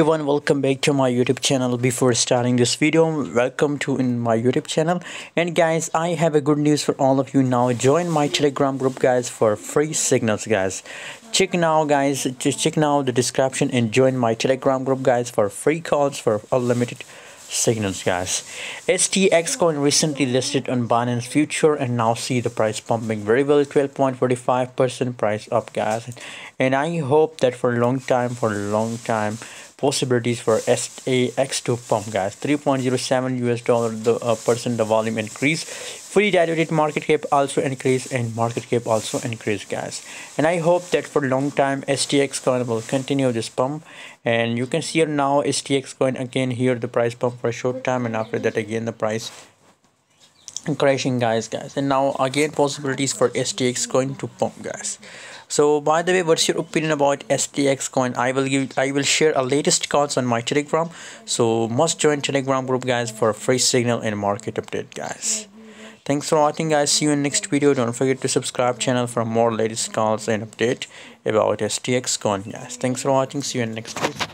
everyone welcome back to my youtube channel. Before starting this video welcome to in my youtube channel. And guys i have a good news for all of you now. Join my telegram group guys for free signals guys. Check now guys just check now the description and join my telegram group guys for free calls for unlimited signals guys. Stx coin recently listed on binance future and now see the price pumping very well 12.45 percent price up guys. And i hope that for a long time for a long time possibilities for SAX to pump guys 3.07 US dollar the uh, percent the volume increase. Fully diluted market cap also increase and market cap also increase guys. And I hope that for long time STX coin will continue this pump. And you can see here now STX coin again here the price pump for a short time. And after that again the price crashing guys guys. And now again possibilities for stx coin to pump guys. So by the way what's your opinion about stx coin? I will give i will share a latest calls on my telegram. So must join telegram group guys for free signal and market update guys. Thanks for watching guys. See you in next video. Don't forget to subscribe channel for more latest calls and update about stx coin guys. Thanks for watching. See you in next video